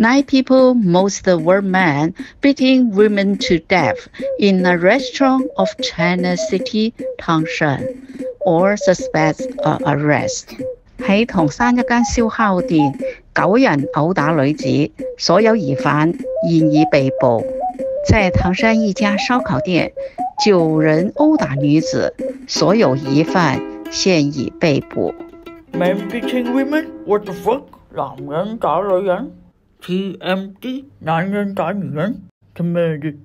Nine people, most were men, beating women to death in a restaurant of China City Tangshan. All suspects are arrested. 喺唐山一间烧烤店，九人殴打女子，所有疑犯现已被捕。在唐山一家烧烤店，九人殴打女子，所有疑犯现已被捕。Men beating women, what the fuck? 男人打女人？TMT 9 and 10